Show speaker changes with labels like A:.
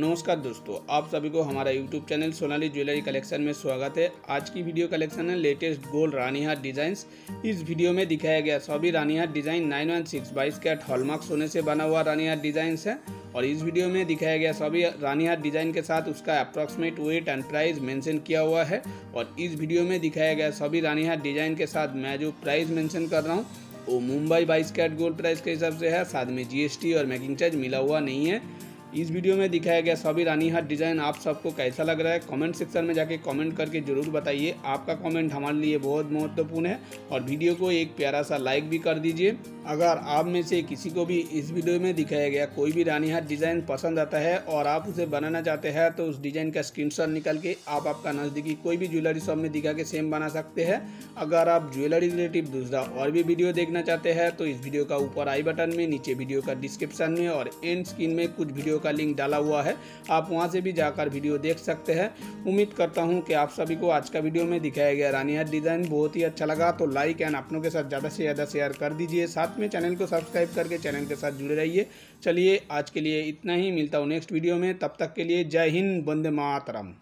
A: नमस्कार दोस्तों, आप सभी को हमारा YouTube channel Sonali jewellery collection में स्वागत है। आज की वीडियो कलेक्शन है लेटेस्ट गोल्ड रानी हाथ डिजाइंस इस वीडियो में दिखाया गया। सभी रानी हाथ डिज़ाइन नाइन वन सिक्स बाईस कैट हॉलमार्क सोने से बना हुआ रानी हाथ डिजाइंस है और इस वीडियो में दिखाया गया सभी रानी हाथ डिज़ाइन के साथ उसका approximate weight and price mention किया हुआ है और इस वीडियो में दिखाया गया सभी रानी हाथ डिज़ाइन के साथ मैं जो प्राइस मेंशन कर रहा हूँ, वो मुंबई बाईस कैट गोल्ड प्राइस के हिसाब से है, साथ में जीएसटी और मेकिंग चार्ज मिला हुआ नहीं है। इस वीडियो में दिखाया गया सभी रानी हाथ डिज़ाइन आप सबको कैसा लग रहा है? कमेंट सेक्शन में जाके कमेंट करके ज़रूर बताइए। आपका कमेंट हमारे लिए बहुत महत्वपूर्ण है और वीडियो को एक प्यारा सा लाइक भी कर दीजिए। अगर आप में से किसी को भी इस वीडियो में दिखाया गया कोई भी रानी हाथ डिज़ाइन पसंद आता है और आप उसे बनाना चाहते हैं तो उस डिज़ाइन का स्क्रीन निकल के आप आपका नज़दीकी कोई भी ज्वेलरी शॉप में दिखा के सेम बना सकते हैं। अगर आप ज्वेलरी रिलेटिव दूसरा और भी वीडियो देखना चाहते हैं तो इस वीडियो का ऊपर आई बटन में, नीचे वीडियो का डिस्क्रिप्शन में और एंड स्क्रीन में कुछ वीडियो का लिंक डाला हुआ है। आप वहाँ से भी जाकर वीडियो देख सकते हैं। उम्मीद करता हूँ कि आप सभी को आज का वीडियो में दिखाया गया रानी हाथ डिज़ाइन बहुत ही अच्छा लगा तो लाइक एंड अपनों के साथ ज़्यादा से ज़्यादा शेयर कर दीजिए। साथ में, चैनल को सब्सक्राइब करके चैनल के साथ जुड़े रहिए। चलिए, आज के लिए इतना ही। मिलता हूँ नेक्स्ट वीडियो में। तब तक के लिए जय हिंद, वंदे मातरम।